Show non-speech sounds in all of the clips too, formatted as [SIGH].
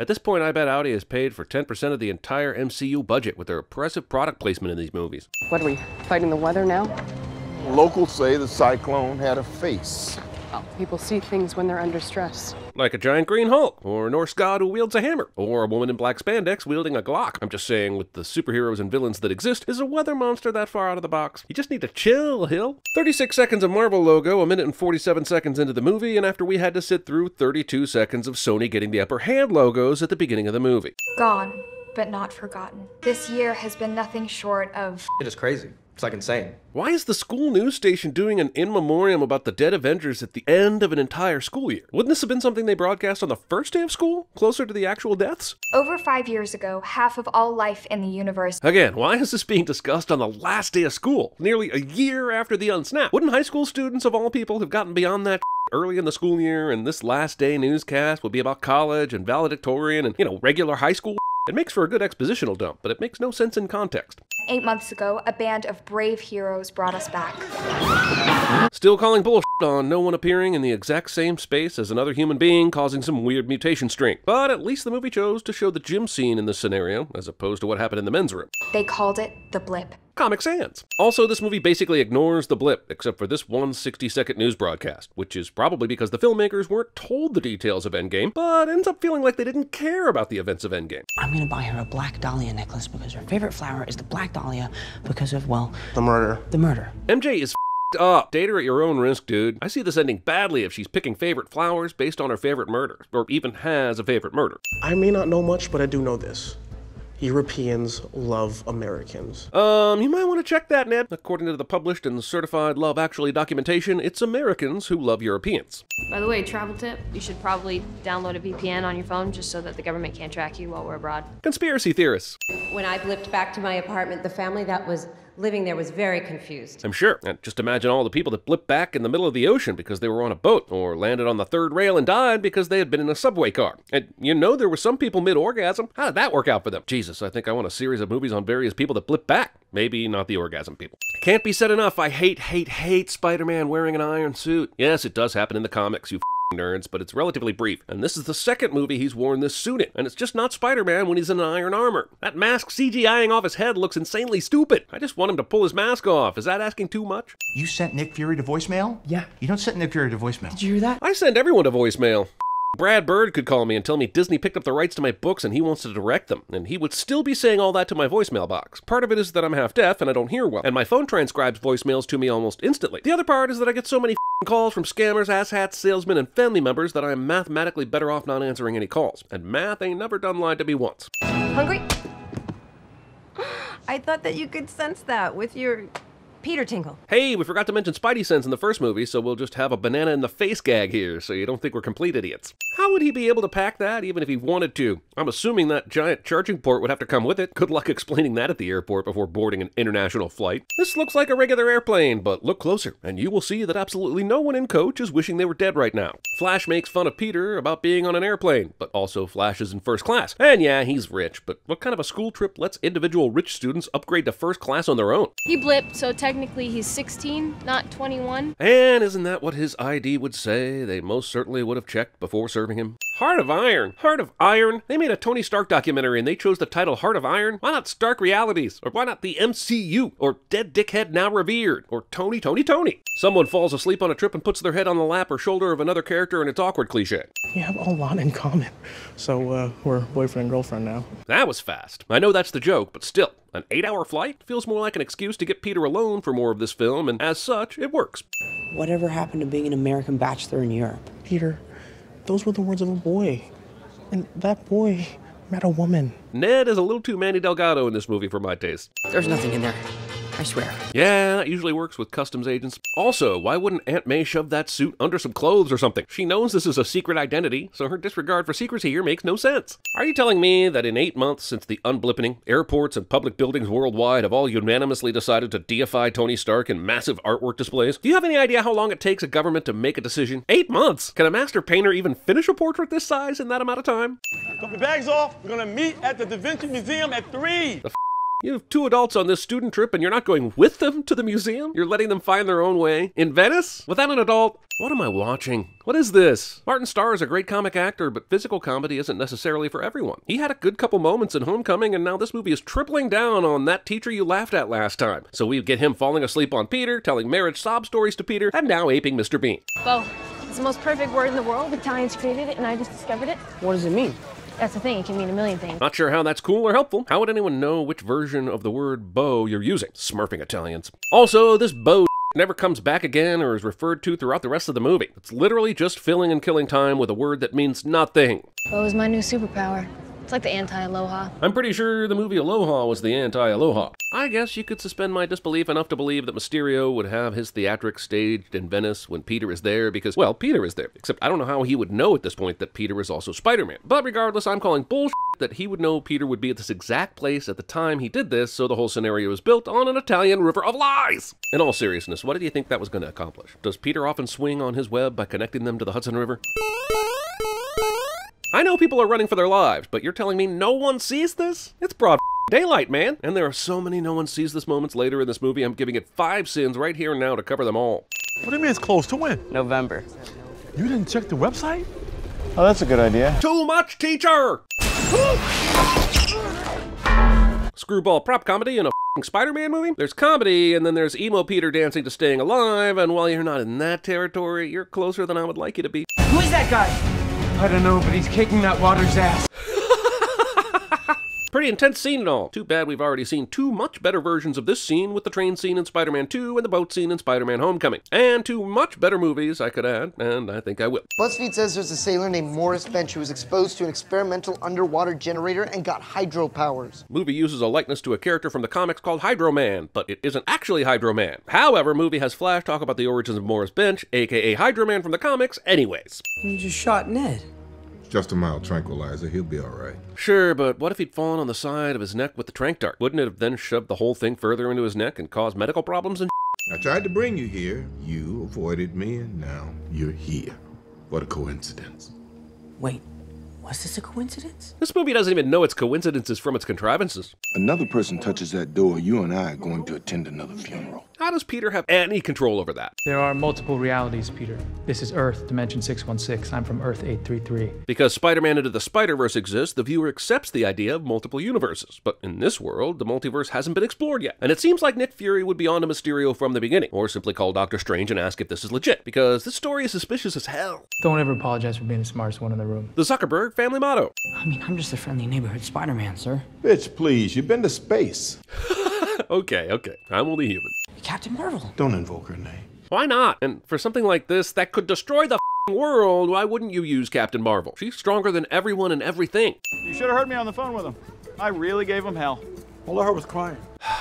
At this point, I bet Audi has paid for 10% of the entire MCU budget with their oppressive product placement in these movies. What are we, fighting the weather now? Locals say the cyclone had a face. Well, people see things when they're under stress. Like a giant green Hulk, or a Norse god who wields a hammer, or a woman in black spandex wielding a Glock. I'm just saying, with the superheroes and villains that exist, is a weather monster that far out of the box? You just need to chill, Hill. 36 seconds of Marvel logo, a minute and 47 seconds into the movie, and after we had to sit through 32 seconds of Sony getting the upper hand logos at the beginning of the movie. Gone, but not forgotten. This year has been nothing short of. It is crazy. It's like insane. Why is the school news station doing an in memoriam about the dead Avengers at the end of an entire school year? Wouldn't this have been something they broadcast on the first day of school, closer to the actual deaths? Over five years ago, half of all life in the universe. Again, why is this being discussed on the last day of school, nearly a year after the unsnap? Wouldn't high school students of all people have gotten beyond that [LAUGHS] early in the school year and this last day newscast would be about college and valedictorian and, you know, regular high school? It makes for a good expositional dump, but it makes no sense in context. Eight months ago, a band of brave heroes brought us back. Still calling bullshit on no one appearing in the exact same space as another human being causing some weird mutation string. But at least the movie chose to show the gym scene in this scenario, as opposed to what happened in the men's room. They called it the blip. Comic Sans. Also, this movie basically ignores the blip, except for this one 60 second news broadcast, which is probably because the filmmakers weren't told the details of Endgame, but ends up feeling like they didn't care about the events of Endgame. I'm gonna buy her a black dahlia necklace because her favorite flower is the black dahlia because of, well, The murder. the murder. MJ is fed up. Date her at your own risk, dude. I see this ending badly if she's picking favorite flowers based on her favorite murder, or even has a favorite murder. I may not know much, but I do know this. Europeans love Americans. Um, you might want to check that, Ned. According to the published and certified Love Actually documentation, it's Americans who love Europeans. By the way, travel tip, you should probably download a VPN on your phone just so that the government can't track you while we're abroad. Conspiracy theorists. When I blipped back to my apartment, the family that was living there was very confused. I'm sure. And just imagine all the people that blipped back in the middle of the ocean because they were on a boat, or landed on the third rail and died because they had been in a subway car. And you know there were some people mid-orgasm. How did that work out for them? Jesus, I think I want a series of movies on various people that blip back. Maybe not the orgasm people. Can't be said enough. I hate, hate, hate Spider-Man wearing an iron suit. Yes, it does happen in the comics, you nerds, but it's relatively brief. And this is the second movie he's worn this suit in, and it's just not Spider-Man when he's in iron armor. That mask CGIing off his head looks insanely stupid. I just want him to pull his mask off. Is that asking too much? You sent Nick Fury to voicemail? Yeah. You don't send Nick Fury to voicemail. Did you hear that? I send everyone to voicemail. Brad Bird could call me and tell me Disney picked up the rights to my books and he wants to direct them, and he would still be saying all that to my voicemail box. Part of it is that I'm half deaf and I don't hear well, and my phone transcribes voicemails to me almost instantly. The other part is that I get so many calls from scammers, asshats, salesmen, and family members that I'm mathematically better off not answering any calls. And math ain't never done lied to me once. Hungry? [GASPS] I thought that you could sense that with your Peter Tinkle. Hey, we forgot to mention Spidey sense in the first movie, so we'll just have a banana in the face gag here, so you don't think we're complete idiots. How would he be able to pack that, even if he wanted to? I'm assuming that giant charging port would have to come with it. Good luck [LAUGHS] explaining that at the airport before boarding an international flight. This looks like a regular airplane, but look closer, and you will see that absolutely no one in coach is wishing they were dead right now. Flash makes fun of Peter about being on an airplane, but also Flash is in first class. And yeah, he's rich, but what kind of a school trip lets individual rich students upgrade to first class on their own? He blipped, so technically he's 16, not 21. And isn't that what his ID would say? They most certainly would have checked before serving him. Heart of Iron. Heart of Iron. They made a Tony Stark documentary and they chose the title Heart of Iron. Why not Stark Realities? Or why not the MCU? Or Dead Dickhead Now Revered? Or Tony, Tony, Tony? Someone falls asleep on a trip and puts their head on the lap or shoulder of another character and it's awkward cliche. We have a lot in common. So, uh, we're boyfriend and girlfriend now. That was fast. I know that's the joke, but still, an eight hour flight feels more like an excuse to get Peter alone for more of this film, and as such, it works. Whatever happened to being an American bachelor in Europe? Peter, those were the words of a boy. And that boy met a woman. Ned is a little too Manny Delgado in this movie for my taste. There's nothing in there. I swear. Yeah, that usually works with customs agents. Also, why wouldn't Aunt May shove that suit under some clothes or something? She knows this is a secret identity, so her disregard for secrecy here makes no sense. Are you telling me that in eight months since the unblippening, airports and public buildings worldwide have all unanimously decided to deify Tony Stark in massive artwork displays? Do you have any idea how long it takes a government to make a decision? Eight months? Can a master painter even finish a portrait this size in that amount of time? Put the bags off. We're gonna meet at the Da Vinci Museum at three. The You have two adults on this student trip and you're not going with them to the museum? You're letting them find their own way? In Venice? Without an adult? What am I watching? What is this? Martin Starr is a great comic actor, but physical comedy isn't necessarily for everyone. He had a good couple moments in Homecoming, and now this movie is tripling down on that teacher you laughed at last time. So we get him falling asleep on Peter, telling marriage sob stories to Peter, and now aping Mr. Bean. Bo, it's the most perfect word in the world. Italians created it, and I just discovered it. What does it mean? That's the thing, it can mean a million things. Not sure how that's cool or helpful. How would anyone know which version of the word bow you're using? Smurfing Italians. Also, this bow [LAUGHS] never comes back again or is referred to throughout the rest of the movie. It's literally just filling and killing time with a word that means nothing. Bo is my new superpower. It's like the anti-aloha. I'm pretty sure the movie Aloha was the anti-Aloha. I guess you could suspend my disbelief enough to believe that Mysterio would have his theatrics staged in Venice when Peter is there because, well, Peter is there. Except I don't know how he would know at this point that Peter is also Spider-Man. But regardless, I'm calling bullshit that he would know Peter would be at this exact place at the time he did this, so the whole scenario is built on an Italian river of lies. In all seriousness, what did you think that was going to accomplish? Does Peter often swing on his web by connecting them to the Hudson River? I know people are running for their lives, but you're telling me no one sees this? It's broad daylight, man. And there are so many no one sees this moments later in this movie, I'm giving it five sins right here and now to cover them all. What do you mean it's close to when? November. You didn't check the website? Oh, that's a good idea. Too much, teacher! Screwball prop comedy in a f***ing Spider-Man movie? There's comedy, and then there's emo Peter dancing to Staying Alive, and while you're not in that territory, you're closer than I would like you to be. Who's that guy? I don't know, but he's kicking that water's ass. Pretty intense scene and all. Too bad we've already seen two much better versions of this scene with the train scene in Spider-Man 2 and the boat scene in Spider-Man Homecoming. And two much better movies I could add, and I think I will. BuzzFeed says there's a sailor named Morris Bench who was exposed to an experimental underwater generator and got hydro powers. Movie uses a likeness to a character from the comics called Hydro Man, but it isn't actually Hydro Man. However, movie has Flash talk about the origins of Morris Bench, aka Hydro Man from the comics, anyways. You just shot Ned. Just a mild tranquilizer. He'll be all right. Sure, but what if he'd fallen on the side of his neck with the trank dart? Wouldn't it have then shoved the whole thing further into his neck and caused medical problems and I tried to bring you here. You avoided me, and now you're here. What a coincidence. Wait, was this a coincidence? This movie doesn't even know its coincidences from its contrivances. Another person touches that door, you and I are going to attend another funeral. How does Peter have any control over that? There are multiple realities, Peter. This is Earth, Dimension 616. I'm from Earth 833. Because Spider Man Into the Spider Verse exists, the viewer accepts the idea of multiple universes. But in this world, the multiverse hasn't been explored yet. And it seems like Nick Fury would be on to Mysterio from the beginning, or simply call Doctor Strange and ask if this is legit, because this story is suspicious as hell. Don't ever apologize for being the smartest one in the room. The Zuckerberg family motto. I mean, I'm just a friendly neighborhood Spider Man, sir. Bitch, please, you've been to space. [LAUGHS] [LAUGHS] okay, okay. I'm only human. Captain Marvel. Don't invoke her name. Why not? And for something like this that could destroy the world, why wouldn't you use Captain Marvel? She's stronger than everyone and everything. You should have heard me on the phone with him. I really gave him hell. All I heard was crying. [SIGHS] [SIGHS] [SIGHS]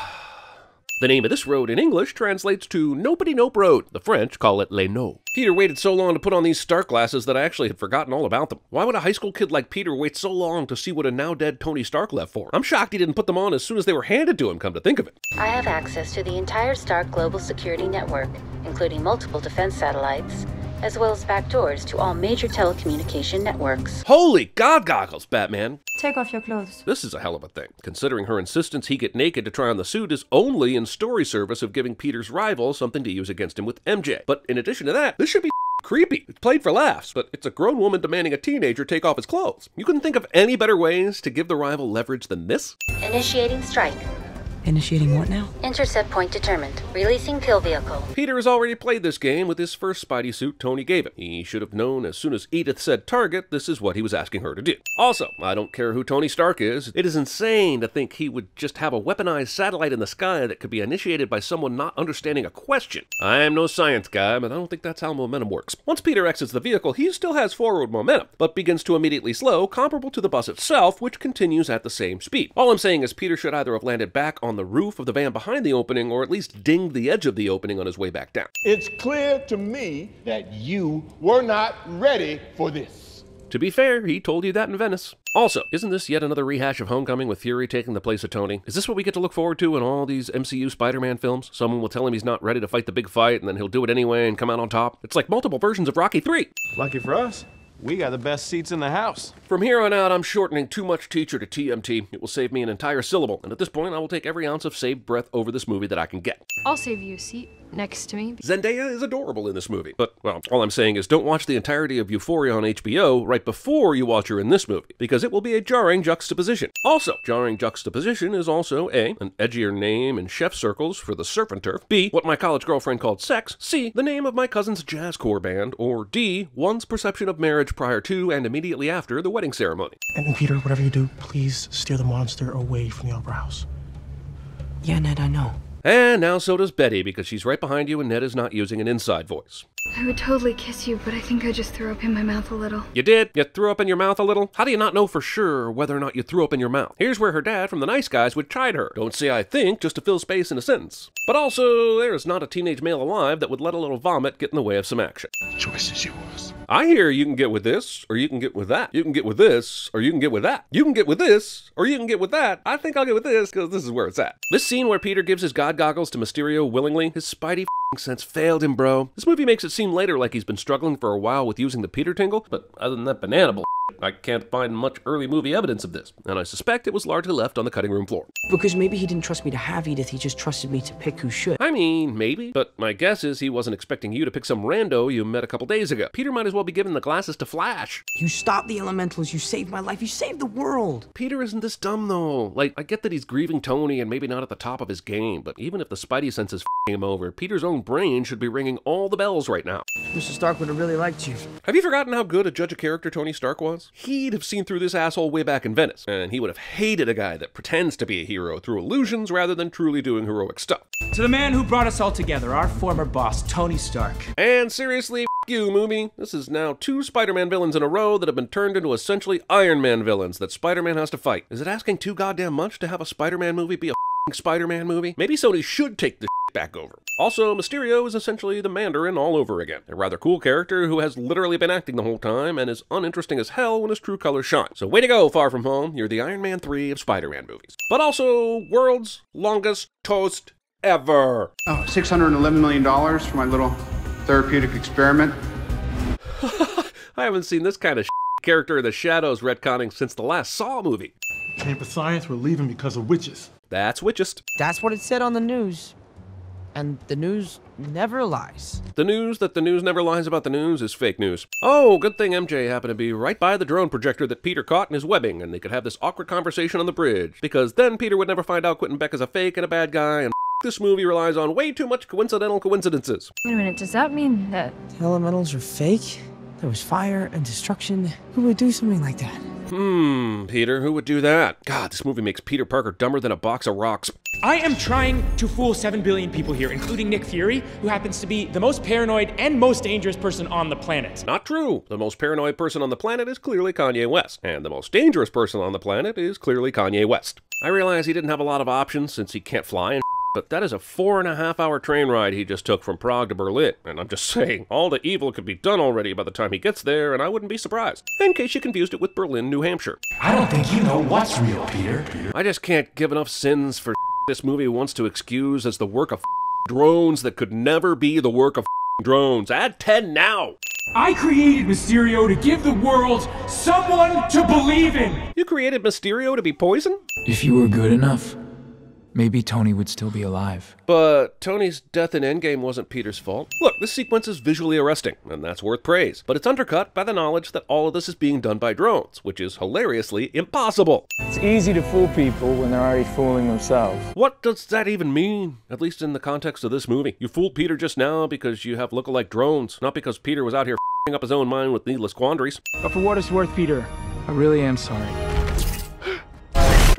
The name of this road in English translates to Nobody Nope Road. The French call it Les No. Peter waited so long to put on these Stark glasses that I actually had forgotten all about them. Why would a high school kid like Peter wait so long to see what a now dead Tony Stark left for? I'm shocked he didn't put them on as soon as they were handed to him, come to think of it. I have access to the entire Stark Global Security Network, including multiple defense satellites, as well as backdoors to all major telecommunication networks. Holy God goggles, Batman! Take off your clothes. This is a hell of a thing, considering her insistence he get naked to try on the suit is only in story service of giving Peter's rival something to use against him with MJ. But in addition to that, this should be [LAUGHS] creepy. It's played for laughs, but it's a grown woman demanding a teenager take off his clothes. You couldn't think of any better ways to give the rival leverage than this? Initiating strike. Initiating what now? Intercept point determined. Releasing kill vehicle. Peter has already played this game with his first Spidey suit Tony gave him. He should have known as soon as Edith said target, this is what he was asking her to do. Also, I don't care who Tony Stark is, it is insane to think he would just have a weaponized satellite in the sky that could be initiated by someone not understanding a question. I am no science guy, but I don't think that's how momentum works. Once Peter exits the vehicle, he still has forward momentum, but begins to immediately slow, comparable to the bus itself, which continues at the same speed. All I'm saying is Peter should either have landed back on the roof of the van behind the opening, or at least dinged the edge of the opening on his way back down. It's clear to me that you were not ready for this. To be fair, he told you that in Venice. Also, isn't this yet another rehash of Homecoming with Fury taking the place of Tony? Is this what we get to look forward to in all these MCU Spider Man films? Someone will tell him he's not ready to fight the big fight, and then he'll do it anyway and come out on top? It's like multiple versions of Rocky 3. Lucky for us, We got the best seats in the house. From here on out, I'm shortening too much teacher to TMT. It will save me an entire syllable, and at this point, I will take every ounce of saved breath over this movie that I can get. I'll save you a seat next to me. Zendaya is adorable in this movie. But, well, all I'm saying is don't watch the entirety of Euphoria on HBO right before you watch her in this movie, because it will be a jarring juxtaposition. Also, jarring juxtaposition is also A, an edgier name in chef circles for the surf and turf, B, what my college girlfriend called sex, C, the name of my cousin's jazz core band, or D, one's perception of marriage prior to and immediately after the wedding ceremony. And Peter, whatever you do, please steer the monster away from the opera house. Yeah, Ned, I know. And now so does Betty, because she's right behind you and Ned is not using an inside voice. I would totally kiss you, but I think I just threw up in my mouth a little. You did? You threw up in your mouth a little? How do you not know for sure whether or not you threw up in your mouth? Here's where her dad from the Nice Guys would chide her. Don't say I think just to fill space in a sentence. But also, there is not a teenage male alive that would let a little vomit get in the way of some action. Choice is yours. I hear you can get with this, or you can get with that. You can get with this, or you can get with that. You can get with this, or you can get with that. I think I'll get with this, because this is where it's at. This scene where Peter gives his god goggles to Mysterio willingly, his spidey sense failed him, bro. This movie makes it seem later like he's been struggling for a while with using the Peter tingle, but other than that banana bull, I can't find much early movie evidence of this, and I suspect it was largely left on the cutting room floor. Because maybe he didn't trust me to have Edith, he just trusted me to pick who should. I mean, maybe, but my guess is he wasn't expecting you to pick some rando you met a couple days ago. Peter might as well be giving the glasses to Flash. You stopped the elementals, you saved my life, you saved the world. Peter isn't this dumb though. Like, I get that he's grieving Tony and maybe not at the top of his game, but even if the Spidey sense is f***ing him over, Peter's own brain should be ringing all the bells right now. Mr. Stark would have really liked you. Have you forgotten how good a judge of character Tony Stark was? He'd have seen through this asshole way back in Venice, and he would have hated a guy that pretends to be a hero through illusions rather than truly doing heroic stuff. To the man who brought us all together, our former boss, Tony Stark. And seriously, f- you, movie. This is now two Spider Man villains in a row that have been turned into essentially Iron Man villains that Spider Man has to fight. Is it asking too goddamn much to have a Spider Man movie be a Spider Man movie? Maybe Sony should take this back over. Also, Mysterio is essentially the Mandarin all over again. A rather cool character who has literally been acting the whole time and is uninteresting as hell when his true colors shine. So way to go, Far From Home. You're the Iron Man 3 of Spider-Man movies. But also, world's longest toast ever. Oh, $611 million for my little therapeutic experiment. [LAUGHS] I haven't seen this kind of character in the shadows retconning since the last Saw movie. Chamber Science, we're leaving because of witches. That's witchest. That's what it said on the news. And the news never lies. The news that the news never lies about the news is fake news. Oh, good thing MJ happened to be right by the drone projector that Peter caught in his webbing, and they could have this awkward conversation on the bridge. Because then Peter would never find out Quentin Beck is a fake and a bad guy, and [LAUGHS] this movie relies on way too much coincidental coincidences. Wait a minute, does that mean that The elementals are fake? There was fire and destruction. Who would do something like that? Hmm, Peter, who would do that? God, this movie makes Peter Parker dumber than a box of rocks. I am trying to fool 7 billion people here, including Nick Fury, who happens to be the most paranoid and most dangerous person on the planet. Not true. The most paranoid person on the planet is clearly Kanye West, and the most dangerous person on the planet is clearly Kanye West. I realize he didn't have a lot of options since he can't fly and but that is a four and a half hour train ride he just took from Prague to Berlin, and I'm just [LAUGHS] saying, all the evil could be done already by the time he gets there, and I wouldn't be surprised. In case you confused it with Berlin, New Hampshire. I don't think you know what's real, Peter. I just can't give enough sins for [LAUGHS] this movie wants to excuse as the work of [LAUGHS] drones that could never be the work of drones. Add 10 now! I created Mysterio to give the world someone to believe in! You created Mysterio to be poison? If you were good enough, maybe Tony would still be alive. But Tony's death in Endgame wasn't Peter's fault. Look, this sequence is visually arresting, and that's worth praise. But it's undercut by the knowledge that all of this is being done by drones, which is hilariously impossible. It's easy to fool people when they're already fooling themselves. What does that even mean? At least in the context of this movie. You fooled Peter just now because you have lookalike drones, not because Peter was out here f***ing [LAUGHS] up his own mind with needless quandaries. But for what it's worth, Peter, I really am sorry.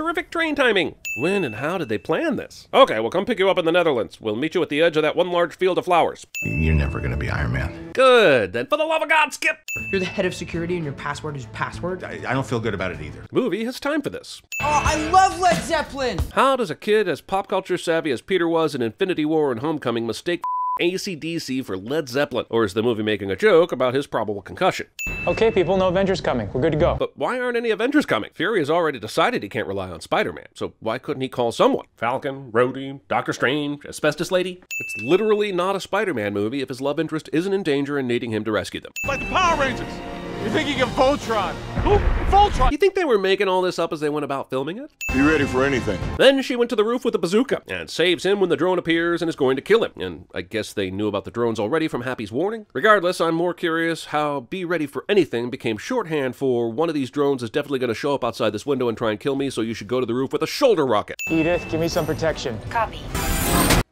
Terrific train timing! When and how did they plan this? Okay, we'll come pick you up in the Netherlands. We'll meet you at the edge of that one large field of flowers. You're never gonna be Iron Man. Good, then for the love of God, Skip! You're the head of security and your password is password? I, I don't feel good about it either. Movie has time for this. Oh, I love Led Zeppelin! How does a kid as pop culture savvy as Peter was in Infinity War and Homecoming mistake ACDC for Led Zeppelin? Or is the movie making a joke about his probable concussion? Okay, people, no Avengers coming. We're good to go. But why aren't any Avengers coming? Fury has already decided he can't rely on Spider Man, so why couldn't he call someone? Falcon, Rhodey, Doctor Strange, Asbestos Lady? It's literally not a Spider Man movie if his love interest isn't in danger and needing him to rescue them. Like the Power Rangers. You're thinking of Voltron. Who? Voltron! You think they were making all this up as they went about filming it? Be ready for anything. Then she went to the roof with a bazooka and saves him when the drone appears and is going to kill him. And I guess they knew about the drones already from Happy's warning. Regardless, I'm more curious how be ready for anything became shorthand for one of these drones is definitely going to show up outside this window and try and kill me, so you should go to the roof with a shoulder rocket. Edith, give me some protection. Copy.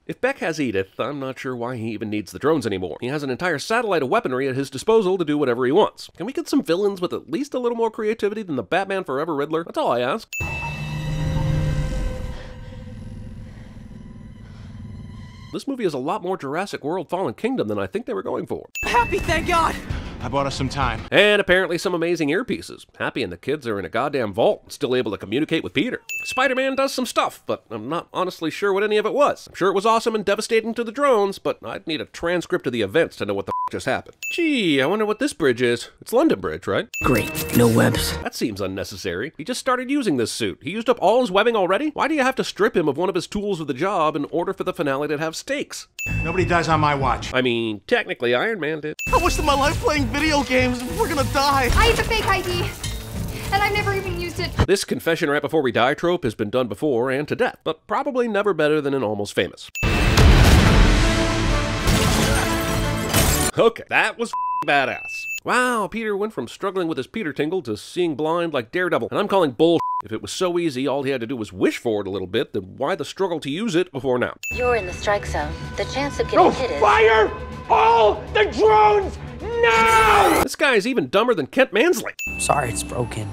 If Beck has Edith, I'm not sure why he even needs the drones anymore. He has an entire satellite of weaponry at his disposal to do whatever he wants. Can we get some villains with at least a little more creativity than the Batman Forever Riddler? That's all I ask. This movie is a lot more Jurassic World Fallen Kingdom than I think they were going for. Happy, thank God! I bought us some time. And apparently some amazing earpieces. Happy and the kids are in a goddamn vault, still able to communicate with Peter. Spider-Man does some stuff, but I'm not honestly sure what any of it was. I'm sure it was awesome and devastating to the drones, but I'd need a transcript of the events to know what the f- just happened. Gee, I wonder what this bridge is. It's London Bridge, right? Great, no webs. That seems unnecessary. He just started using this suit. He used up all his webbing already? Why do you have to strip him of one of his tools of the job in order for the finale to have stakes? Nobody dies on my watch. I mean, technically Iron Man did. I wasted my life playing video games. We're gonna die. I have a fake ID, and I've never even used it. This confession right before we die trope has been done before and to death, but probably never better than in Almost Famous. Okay, that was badass. Wow, Peter went from struggling with his Peter tingle to seeing blind like Daredevil, and I'm calling bull. If it was so easy, all he had to do was wish for it a little bit, then why the struggle to use it before now? You're in the strike zone. The chance of getting hit is. Fire all the drones now! This guy is even dumber than Kent Mansley. Sorry, it's broken.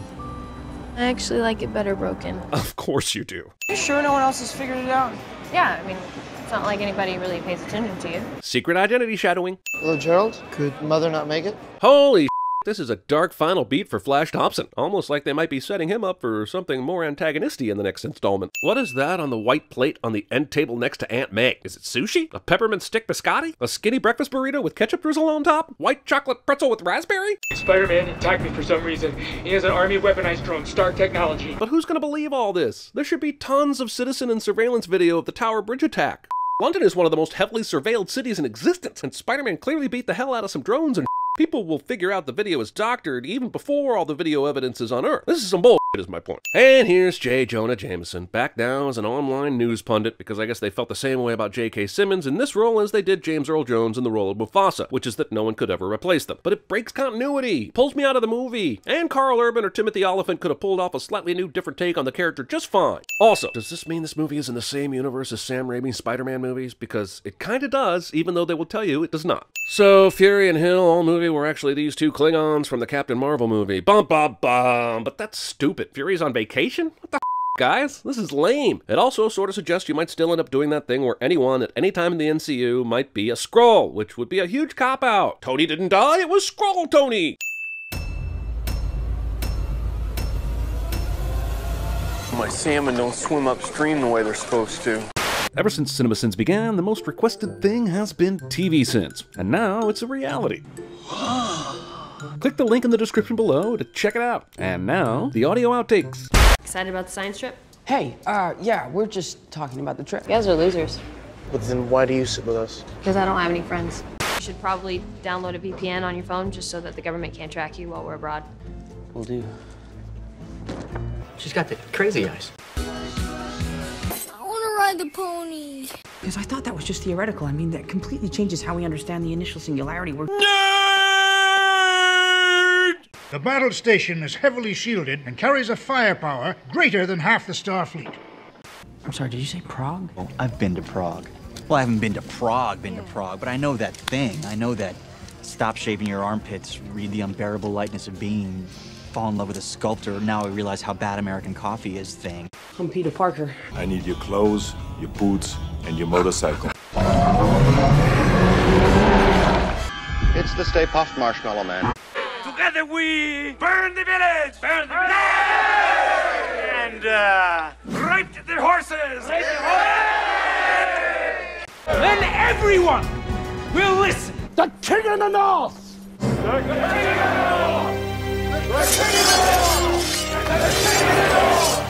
I actually like it better broken. Of course you do. You sure no one else has figured it out? Yeah, I mean, it's not like anybody really pays attention to you. Secret identity shadowing. Hello, Gerald. Could Mother not make it? Holy this is a dark final beat for Flash Thompson, almost like they might be setting him up for something more antagonisty in the next installment. What is that on the white plate on the end table next to Aunt May? Is it sushi? A peppermint stick biscotti? A skinny breakfast burrito with ketchup drizzle on top? White chocolate pretzel with raspberry? Spider-Man attacked me for some reason. He has an army of weaponized drones, Stark Technology. But who's gonna believe all this? There should be tons of citizen and surveillance video of the Tower Bridge attack. London is one of the most heavily surveilled cities in existence, and Spider-Man clearly beat the hell out of some drones and [LAUGHS] People will figure out the video is doctored even before all the video evidence is unearthed. This is some bull is my point. And here's J. Jonah Jameson, back now as an online news pundit because I guess they felt the same way about J.K. Simmons in this role as they did James Earl Jones in the role of Mufasa, which is that no one could ever replace them. But it breaks continuity, pulls me out of the movie, and Karl Urban or Timothy Olyphant could have pulled off a slightly new, different take on the character just fine. Also, does this mean this movie is in the same universe as Sam Raimi's Spider-Man movies? Because it kinda does, even though they will tell you it does not. So, Fury and Hill, all movie were actually these two Klingons from the Captain Marvel movie. Bum bum bum, but that's stupid. Fury's on vacation? What the f- guys? This is lame. It also sort of suggests you might still end up doing that thing where anyone at any time in the MCU might be a Skrull, which would be a huge cop out. Tony didn't die, it was Skrull Tony! My salmon don't swim upstream the way they're supposed to. Ever since CinemaSins began, the most requested thing has been TV Sins, and now it's a reality. [GASPS] Click the link in the description below to check it out. And now, the audio outtakes. Excited about the science trip? Hey, uh, yeah, we're just talking about the trip. You guys are losers. But then why do you sit with us? Because I don't have any friends. You should probably download a VPN on your phone just so that the government can't track you while we're abroad. We'll do. She's got the crazy eyes. I want to ride the pony. Because I thought that was just theoretical. I mean, that completely changes how we understand the initial singularity. We're The battle station is heavily shielded and carries a firepower greater than half the Starfleet. I'm sorry, did you say Prague? Oh, I've been to Prague. Well, I haven't been to Prague, been to Prague, but I know that thing. I know that stop shaving your armpits, read the unbearable lightness of being, fall in love with a sculptor. Now I realize how bad American coffee is thing. I'm Peter Parker. I need your clothes, your boots, and your motorcycle. It's the Stay Puft Marshmallow Man. Together we burn the village! Burn the village! And, uh, raped the horses! Raped the horses! Then everyone will listen! The King of the North! The King of the North! The King of the North! The King of the North!